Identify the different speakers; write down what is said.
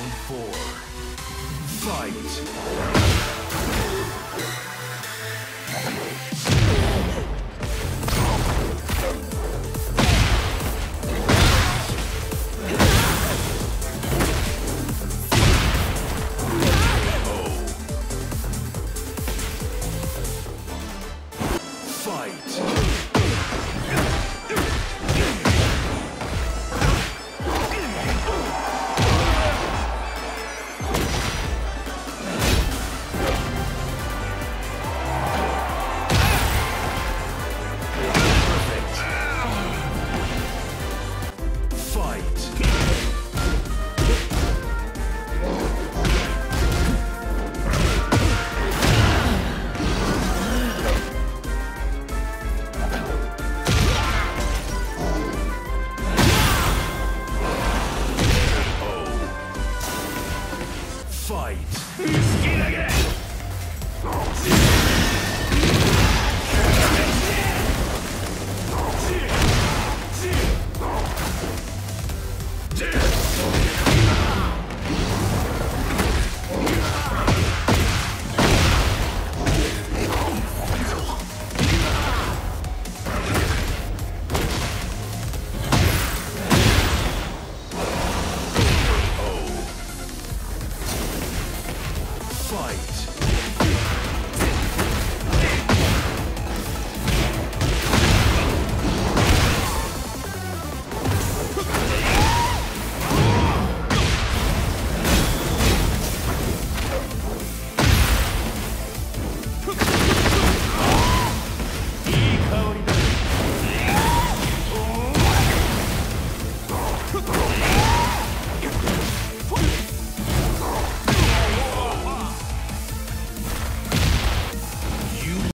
Speaker 1: Round four. Fight. Fight. fight.